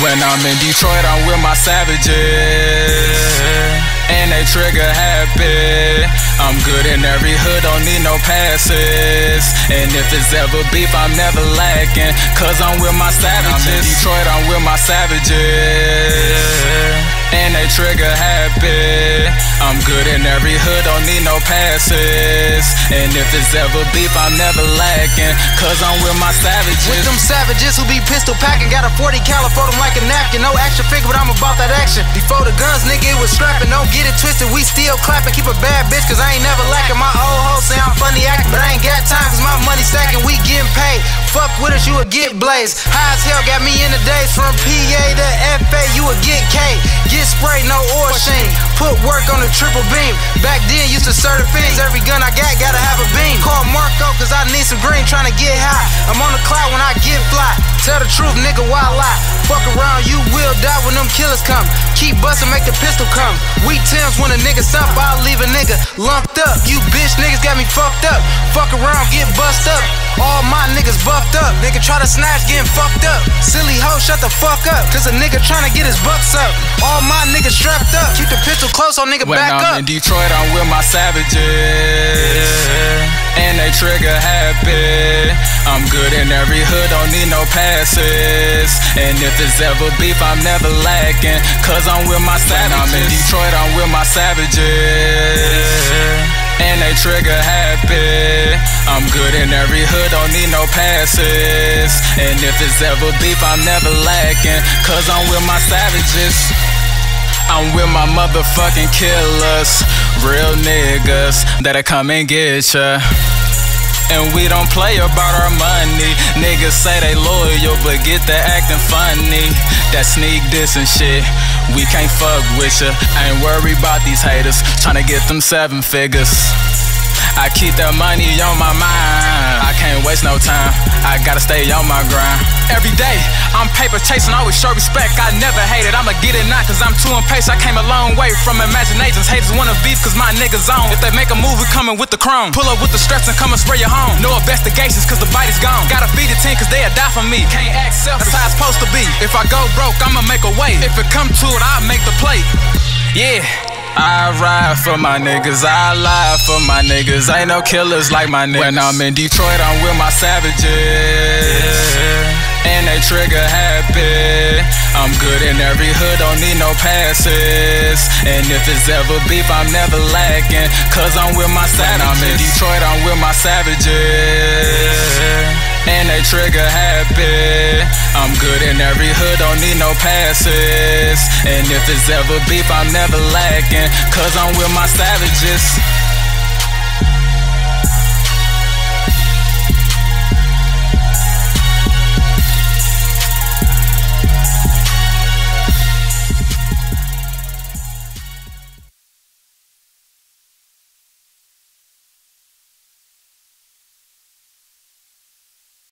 When I'm in Detroit, I'm with my savages. And they trigger happy. I'm good in every hood, don't need no passes. And if it's ever beef, I'm never lacking. Cause I'm with my savages. I'm in Detroit, I'm with my savages. And they trigger happy. I'm good in every hood, don't need no passes. And if it's ever beef, I'm never lacking. Cause I'm with my savages. With them savages who be pistol packing, got a 40 cal for them like a napkin. No action figure, but I'm about that action. Before the guns, nigga, it was strapping. Don't get it twisted, we still clapping. Keep a bad bitch, cause I ain't never lacking. My old hoe say I'm funny acting, but I ain't got time, cause my money stacking. We getting paid. Fuck with us, you would get blazed. High as hell, got me in the days from PA to FA, you would get K. Put work on the triple beam. Back then, used to serve the fiends. Every gun I got, gotta have a beam. Call Marco, I need some green, trying to get high. I'm on the cloud when I get fly. Tell the truth, nigga, why lie? Fuck around, you will die when them killers come. Keep bustin', make the pistol come. We Tims when a nigga stop, I'll leave a nigga lumped up. You bitch niggas got me fucked up. Fuck around, get bust up. All my niggas buffed up. Nigga try to snatch, getting fucked up. Silly hoe, shut the fuck up. Cause a nigga tryna get his bucks up. All my niggas strapped up. Keep the pistol close, on nigga When back I'm up. in Detroit, I'm with my savages. They trigger happy. I'm good in every hood, don't need no passes. And if it's ever beef, I'm never lacking. Cause I'm with my savages. When I'm in Detroit, I'm with my savages. And they trigger happy. I'm good in every hood, don't need no passes. And if it's ever beef, I'm never lacking. Cause I'm with my savages. I'm with my motherfucking killers, real niggas that'll come and get ya. And we don't play about our money. Niggas say they loyal, but get the acting funny. That sneak diss and shit. We can't fuck with ya. I ain't worried about these haters. Tryna get them seven figures. I keep that money on my mind. I can't waste no time. I gotta stay on my grind. Every day, I'm paper chasing, always show respect. I never hate it. I'ma get it now, cause I'm too impatient. I came a long way from imaginations. Haters wanna beef, cause my niggas on. If they make a move, we coming with the chrome. Pull up with the stress and come and spray your home. No investigations, cause the body's gone. Gotta feed the team, cause they'll die for me. Can't act selfish, that's how it's supposed to be. If I go broke, I'ma make a way. If it come to it, I'll make the plate. Yeah. I ride for my niggas, I lie for my niggas. Ain't no killers like my niggas. When I'm in Detroit, I'm with my savages. And they trigger happy. I'm good in every hood, don't need no passes. And if it's ever beef, I'm never lacking. Cause I'm with my savages. When I'm in Detroit, I'm with my savages and they trigger happy. Good in every hood, don't need no passes. And if it's ever beef, I'm never lacking. Cause I'm with my savages.